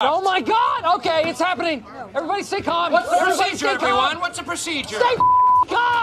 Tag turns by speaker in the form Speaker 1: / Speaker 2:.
Speaker 1: Oh my God! Okay, it's happening. Everybody stay calm.
Speaker 2: What's the procedure, everyone? What's the procedure?
Speaker 1: Stay calm.